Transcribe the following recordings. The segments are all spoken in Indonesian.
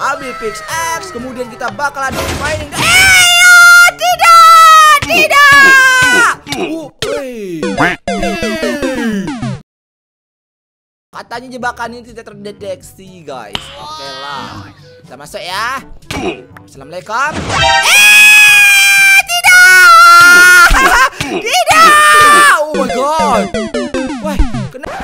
Abi Pix X. Kemudian kita bakalan mainin. Eh, ya, tidak, tidak. Hey. Katanya jebakan ini tidak terdeteksi, guys. Oke lah. Kita masuk ya. Assalamualaikum. Eh, tidak. tidak. Oh my god. Wah, kenapa?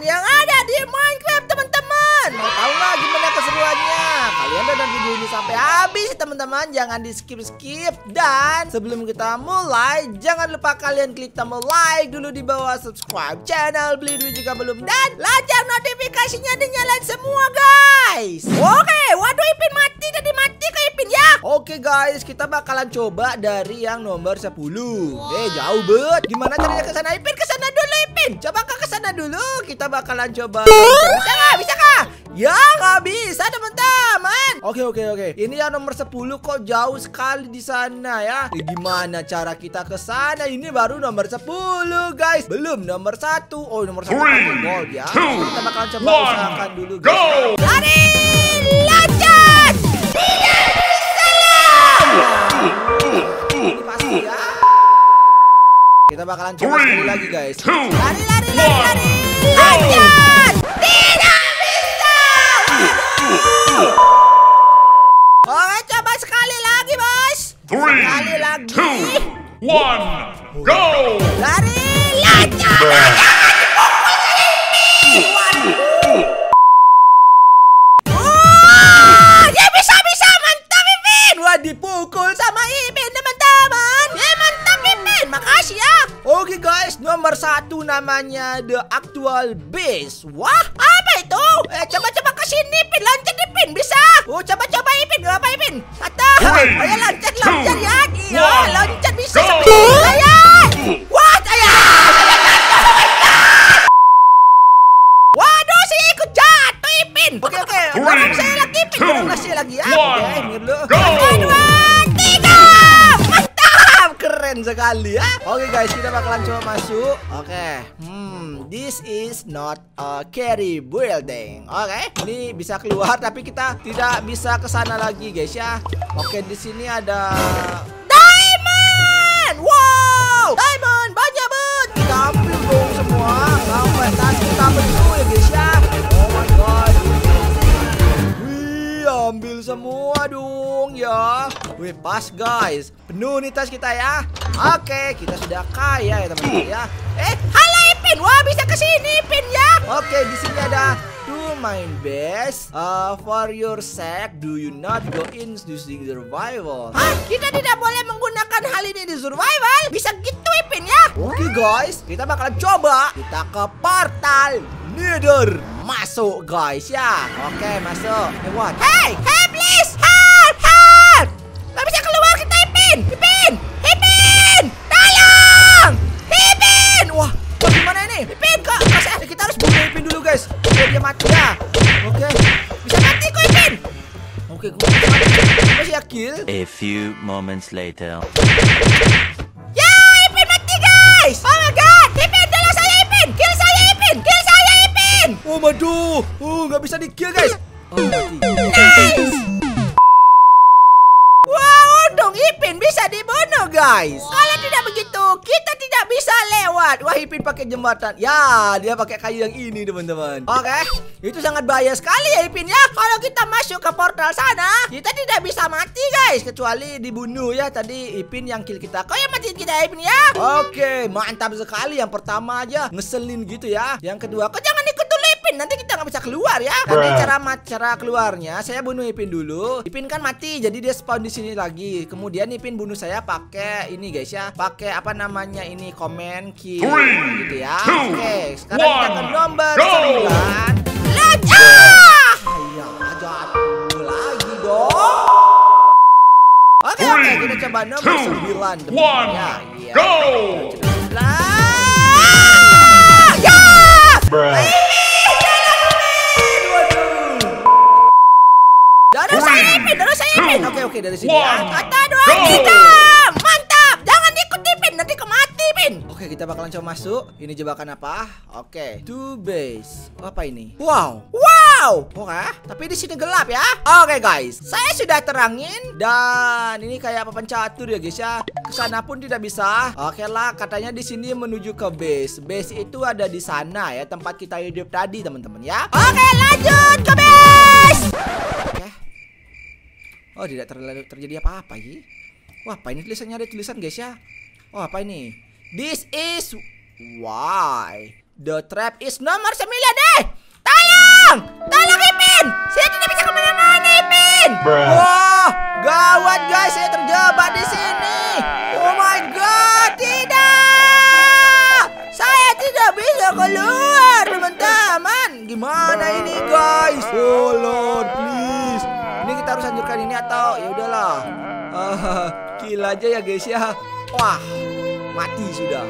Yang ada di Minecraft teman-teman. Mau tahu nggak gimana keseruannya? Kalian tonton video ini sampai habis teman-teman. Jangan di skip-skip Dan sebelum kita mulai Jangan lupa kalian klik tombol like dulu di bawah Subscribe channel Beli Duit jika belum Dan lonceng notifikasinya dinyalain semua guys. Oke, waduh Ipin mati jadi mati ke Ipin ya? Oke guys, kita bakalan coba dari yang nomor 10 Eh jauh bet Gimana caranya ke sana Ipin? Dulu Kita bakalan coba. Bisa nggak? Bisa nggak? Ya nggak bisa teman-teman. Oke oke oke. Ini yang nomor 10 kok jauh sekali di sana ya. Eh, Gimana cara kita ke sana? Ini baru nomor 10 guys. Belum nomor 1 Oh nomor 1 Three, gold ya two, Kita bakalan coba one, usahakan dulu go! guys. Lari Lanjut Tidak bisa. Ini pasti ya Kita bakalan coba Three, sekali lagi guys. two, Lari lari lari one, lari. Go! Lanjut. Tidak bisa. Oke coba sekali lagi bos. Three, Sekali lagi. two, one, go! Lari lanjut. Lanjut Oke guys, nomor satu namanya The Actual Base. Wah, apa itu? Eh coba-coba ke sini Ipin, loncat Ipin, bisa? Oh coba-coba Ipin, apa Ipin? Atau, ayo loncat two, loncat ya. Iya, loncat bisa Ayo. What? Ayo. Waduh, saya ikut jatuh Ipin. Oke oke, dorong saya lagi Ipin, dorong saya lagi ya. Oke, ini dulu. Keren sekali ya. Oke guys, kita bakalan coba masuk. Oke, hmm, this is not a carry building. Oke, ini bisa keluar tapi kita tidak bisa ke sana lagi guys ya. Oke, di sini ada diamond. Wow, diamond banyak banget. Kita ambil dong semua sampai tas kita penuh ya guys ya. Oh my god. Wih, ambil semua dong ya. Wih, pas guys. Penuh nih tas kita ya. Oke, kita sudah kaya ya teman-teman ya. Eh, halo Ipin. Wah, bisa ke sini Ipin ya. Oke, di sini ada do my best. Uh, for your sake, do you not go in using survival? Hah? Kita tidak boleh menggunakan hal ini di survival? Bisa gitu Ipin ya? Oke guys, kita bakalan coba. Kita ke portal Nether. Masuk guys ya. Oke, masuk. Eh, what? Hey, hey please, Biar dia mati ya. Oke, bisa mati kok Ipin. Oke, gue masih ya kill. A few moments later. Ya, Ipin mati guys. Oh my god, Ipin tolong saya Ipin. Kill saya Ipin, kill saya Ipin. Oh maduh, oh nggak bisa di kill guys. Oh mati. Nice. Wow, dong Ipin bisa dibunuh guys. Kalau tidak kita tidak bisa lewat. Wah, Ipin pakai jembatan. Ya, dia pakai kayu yang ini teman-teman. Oke, itu sangat bahaya sekali ya Ipin ya. Kalau kita masuk ke portal sana, kita tidak bisa mati guys, kecuali dibunuh ya. Tadi Ipin yang kill kita. Kau yang matiin kita Ipin ya. Oke, mantap sekali. Yang pertama aja ngeselin gitu ya. Yang kedua, kau Ipin nanti kita nggak bisa keluar ya. Nanti cara cara keluarnya saya bunuh Ipin dulu. Ipin kan mati jadi dia spawn di sini lagi. Kemudian Ipin bunuh saya pakai ini guys ya. Pakai apa namanya ini komen kill gitu ya. oke okay, sekarang one, kita akan lomba seruan let's lagi dong. Oke okay, okay, kita coba nomor 9 depannya ya, iya. go! Dari sini ya. Kata dua, tiga. Mantap. Jangan ikut Ipin, nanti kemati Ipin. Oke, kita bakalan coba masuk. Ini jebakan apa? Oke. Two base. Apa ini? Wow. Wow. Oke. Tapi di sini gelap ya. Oke, guys. Saya sudah terangin dan ini kayak papan catur ya, guys ya. Ke sana pun tidak bisa. Oke lah, katanya di sini menuju ke base. Base itu ada di sana ya, tempat kita hidup tadi, teman-teman ya. Oke, lanjut ke base. Oh, tidak terjadi apa-apa ini. Wah, apa ini tulisannya ada tulisan guys ya? Oh, apa ini? This is why the trap is nomor 9 eh. Tolong! Tolong Ipin! Saya tidak bisa ke mana-mana Ipin! Wah, gawat guys, saya terjebak di sini. Oh my god, tidak! Saya tidak bisa keluar, teman-teman. Gimana ini, guys? Oh Lord, please. Harus hancurkan ini atau ya udahlah. Ah, kill aja ya, guys ya. Wah, mati sudah.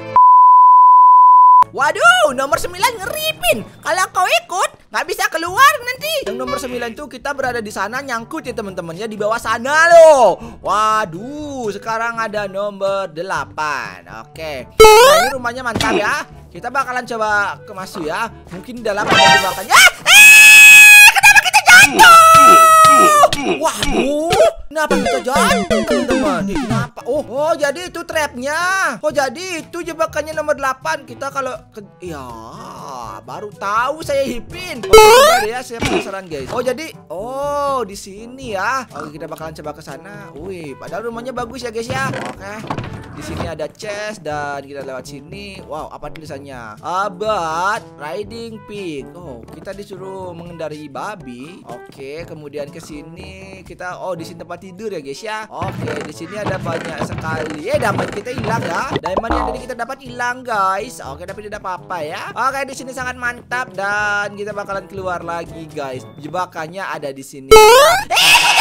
Waduh, nomor 9 ngeripin. Kalau kau ikut, nggak bisa keluar nanti. Yang nomor 9 tuh kita berada di sana nyangkut ya teman-teman di bawah sana loh. Waduh, sekarang ada nomor 8. Oke. Nah, ini rumahnya mantap ya. Kita bakalan coba ke masuk ya. Mungkin dalam ada jebakannya. Ah! Ah! Kenapa kita jatuh? Waduh, kenapa kita jatuh teman-teman? Kenapa? Oh, oh jadi itu trapnya. Oh jadi itu jebakannya nomor 8 Kita kalau ke... Ya, baru tahu saya Hipin. Oh, ya, saya penasaran guys. Oh jadi, oh di sini ya. Oke kita bakalan coba ke sana. Wih, padahal rumahnya bagus ya guys ya. Oke. Di sini ada chest dan kita lewat sini. Wow, apa tulisannya? Abad riding pig. Oh, kita disuruh mengendarai babi. Oke, kemudian ke sini kita oh di sini tempat tidur ya guys ya. Oke, di sini ada banyak sekali. Eh, diamond kita hilang ya. Diamond yang tadi kita dapat hilang guys. Oke, tapi tidak apa-apa ya. Oke, di sini sangat mantap dan kita bakalan keluar lagi guys. Jebakannya ada di sini. Eh,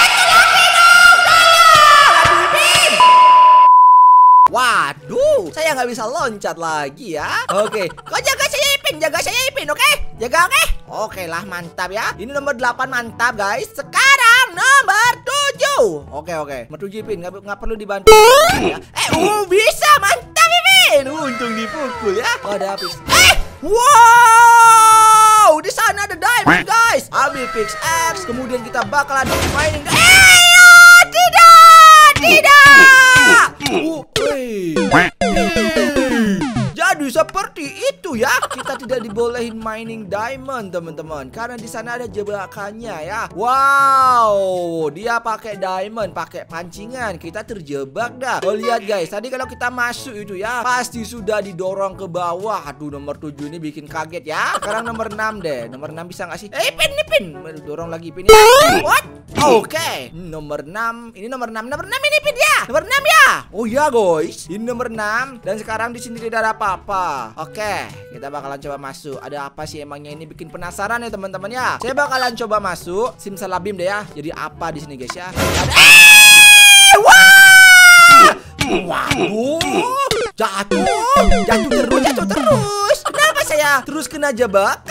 Waduh, saya nggak bisa loncat lagi ya. Oke, kau jaga saya Ipin, jaga saya Ipin, oke? Jaga oke? Oke lah, mantap ya. Ini nomor 8 mantap guys. Sekarang nomor 7 Oke oke, nomor 7 Ipin, nggak perlu dibantu. ya. Eh, uh, bisa mantap Ipin. Untung dipukul ya. Oh, ada habis. Eh, wow, di sana ada diamond guys. Ambil fix X, kemudian kita bakalan mainin. Eh, tidak, tidak. Oh, dibolehin mining diamond, teman-teman. Karena di sana ada jebakannya ya. Wow, dia pakai diamond, pakai pancingan. Kita terjebak dah. Oh, lihat guys, tadi kalau kita masuk itu ya, pasti sudah didorong ke bawah. Aduh, nomor 7 ini bikin kaget ya. Sekarang nomor 6 deh. Nomor 6 bisa nggak sih? Eh, pin, nih, pin. Dorong lagi pin ya. What? Oke. Hmm, Nomor 6. Ini nomor 6. Nomor 6 ini pin ya. Nomor 6 ya. Oh iya, guys. Ini nomor 6 dan sekarang di sini tidak ada apa-apa. Oke, kita bakalan coba masuk. Ada apa sih emangnya ini bikin penasaran ya, teman-teman ya. Saya bakalan coba masuk simsalabim deh ya. Jadi apa di sini, guys ya? Eh! Waduh! Jatuh! Jatuh terus, jatuh terus. Kenapa saya terus kena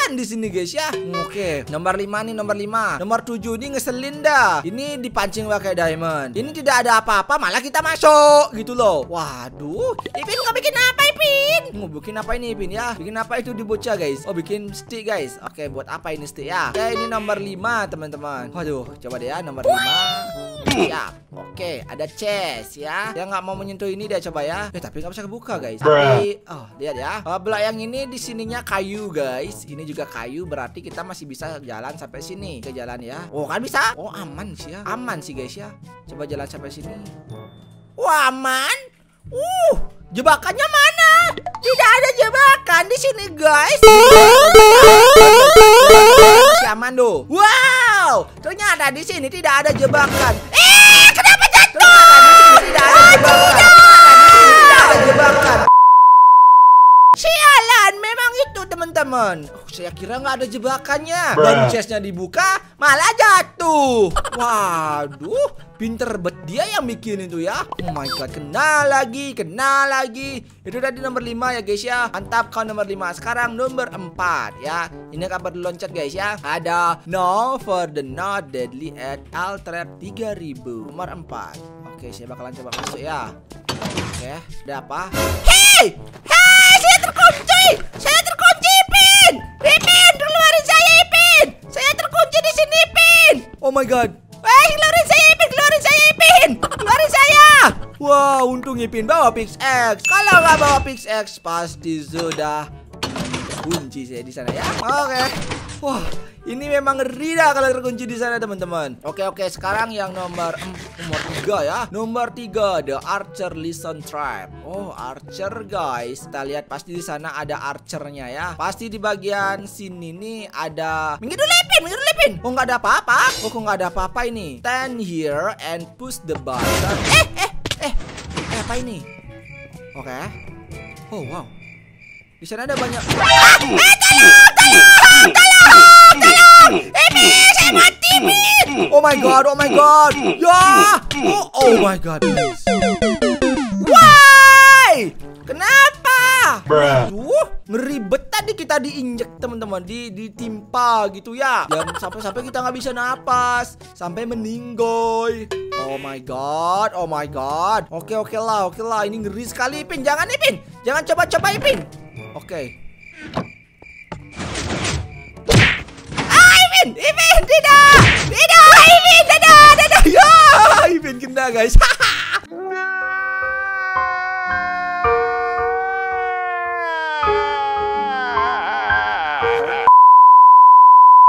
jebakan di sini guys ya? Oke, nomor 5 nih nomor 5. Nomor 7 ini ngeselin dah. Ini dipancing pakai diamond. Ini tidak ada apa-apa, malah kita masuk gitu loh. Waduh, Ipin nggak bikin apa Ipin? Mau bikin apa ini Ipin ya? Bikin apa itu di bocah guys? Oh, bikin stick guys. Oke, buat apa ini stick ya? Oke, ini nomor 5 teman-teman. Waduh, coba deh ya nomor 5. Siap. Oke, ada chest ya. Yang nggak mau menyentuh ini dia coba ya. Eh, tapi nggak bisa kebuka guys. Tapi, oh, lihat ya. Oh, belak yang ini di sininya kayu guys. Ini juga kayu berarti kita masih bisa jalan sampai sini. Ke jalan ya. Oh, kan bisa? Oh, aman sih ya. Aman sih guys ya. Coba jalan sampai sini. Wah, aman. Uh, jebakannya mana? Tidak ada jebakan di sini, guys. Masih aman tuh. Wow, ternyata di sini tidak ada jebakan. Eh, kenapa jatuh? Ternyata di sini tidak ada jebakan. Ternyata di sini tidak ada jebakan. Sialan, memang itu teman-teman teman-teman. Oh, saya kira nggak ada jebakannya. Baru chestnya dibuka, malah jatuh. Waduh, pinter bet dia yang bikin itu ya. Oh my god, kena lagi, kena lagi. Itu tadi nomor 5 ya guys ya. Mantap kau nomor 5. Sekarang nomor 4 ya. Ini kabar loncat guys ya. Ada No for the not deadly at Altrap 3000. Nomor 4. Oke, saya bakalan coba masuk ya. Oke, ada apa? Hei! Hei! Saya terkunci, my god. Eh, keluarin saya, Ipin! Keluarin saya, Ipin! Keluarin saya! Wah, untung Ipin bawa PixX. Kalau nggak bawa PixX, pasti sudah kunci saya di sana ya. Oke. Wah, ini memang ngeri dah kalau terkunci di sana teman-teman. Oke oke, sekarang yang nomor nomor tiga ya. Nomor tiga The Archer Listen Tribe. Oh Archer guys, kita lihat pasti di sana ada archernya ya. Pasti di bagian sini nih ada. Minggir dulu Ipin, minggir dulu Ipin. Oh nggak ada apa-apa. Oh kok nggak ada apa-apa ini. Stand here and push the button. Eh eh eh eh apa ini? Oke. Oh wow. Di sana ada banyak. Ah! Eh tolong, tolong, tolong, tolong. Ipin, saya mati, Ipin. Oh my god, oh my god. Ya. Oh, oh my god. Why? Kenapa? Waduh, ngeribet tadi kita diinjek teman-teman, di ditimpa gitu ya. Dan sampai-sampai kita nggak bisa napas, sampai meninggoy. Oh my god, oh my god. Oke oke lah, oke lah. Ini ngeri sekali, Ipin. Jangan Ipin, jangan coba-coba Ipin. Oke. Ah, Ipin, Ipin, tidak, tidak, Ipin, dadah, dadah. Ya, Ipin kena guys.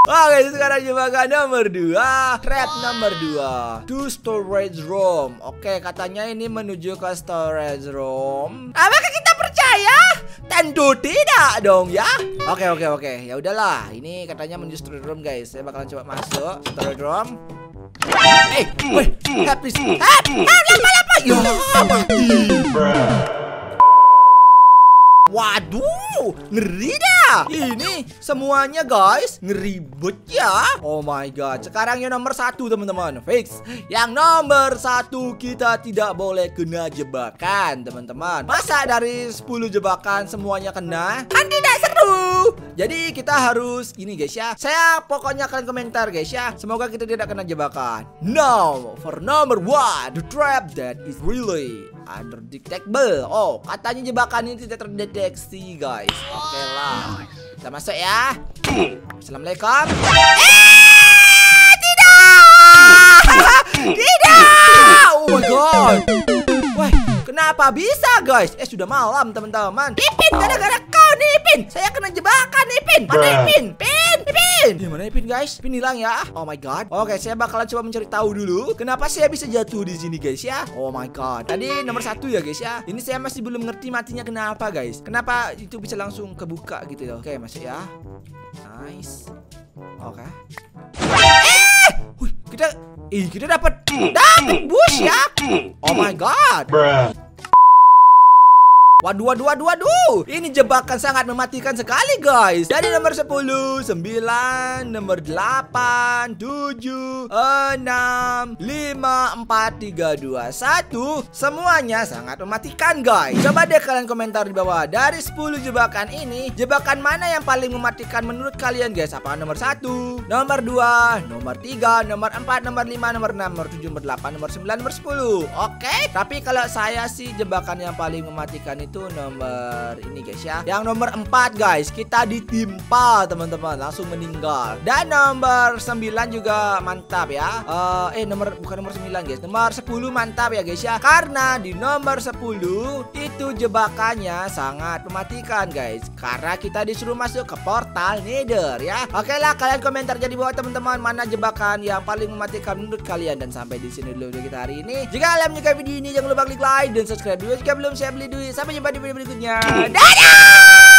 Oke, sekarang jebakan nomor 2 Trap nomor 2 To storage room Oke, katanya ini menuju ke storage room Apakah kita? Tentu tidak dong ya. Oke, oke, oke. Ya udahlah, ini katanya menuju storage room guys. Saya bakalan coba masuk. Storage room Eh, weh, help please Help, help, lapa, lapa Ya, mati Waduh, ngeri dah. Ini semuanya guys, ngeribet ya. Oh my god. Sekarang yang nomor satu teman-teman, fix. Yang nomor satu kita tidak boleh kena jebakan teman-teman. Masa dari 10 jebakan semuanya kena? Kan tidak seru. Jadi kita harus ini guys ya. Saya pokoknya kalian komentar guys ya. Semoga kita tidak kena jebakan. Now for number one, the trap that is really undetectable. Oh, katanya jebakan ini tidak terdeteksi, guys. Oke lah. Kita masuk ya. Assalamualaikum. Eh, tidak! tidak! Oh my god. Kenapa bisa, guys? Eh, sudah malam, teman-teman. Ipin, gara-gara kau nih, Ipin. Saya kena jebakan, Ipin. Mana Ipin? Pin, Ipin. Di mana Ipin, guys? Ipin hilang ya. Oh my god. Oke, saya bakalan coba mencari tahu dulu kenapa saya bisa jatuh di sini, guys ya. Oh my god. Tadi nomor satu ya, guys ya. Ini saya masih belum ngerti matinya kenapa, guys. Kenapa itu bisa langsung kebuka gitu ya. Oke, masuk ya. Nice. Oke. Eh! Wih, kita Ih, kita dapat dapat bus ya. Oh my god. Waduh, waduh, waduh, waduh. Ini jebakan sangat mematikan sekali, guys. Dari nomor 10, 9, nomor 8, 7, 6, 5, 4, 3, 2, 1. Semuanya sangat mematikan, guys. Coba deh kalian komentar di bawah. Dari 10 jebakan ini, jebakan mana yang paling mematikan menurut kalian, guys? Apa nomor 1, nomor 2, nomor 3, nomor 4, nomor 5, nomor 6, nomor 7, nomor 8, nomor 9, nomor 10. Oke? Tapi kalau saya sih jebakan yang paling mematikan itu nomor ini guys ya. Yang nomor 4 guys, kita ditimpa teman-teman, langsung meninggal. Dan nomor 9 juga mantap ya. Eh, eh nomor bukan nomor 9 guys, nomor 10 mantap ya guys ya. Karena di nomor 10 itu jebakannya sangat mematikan guys. Karena kita disuruh masuk ke portal Nether ya. Oke lah, kalian komentar jadi bawah teman-teman mana jebakan yang paling mematikan menurut kalian dan sampai di sini dulu kita hari ini. Jika kalian menyukai video ini jangan lupa klik like dan subscribe dulu jika belum saya beli duit. Sampai jumpa di video berikutnya. Dadah!